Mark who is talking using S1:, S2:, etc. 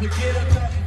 S1: to get up.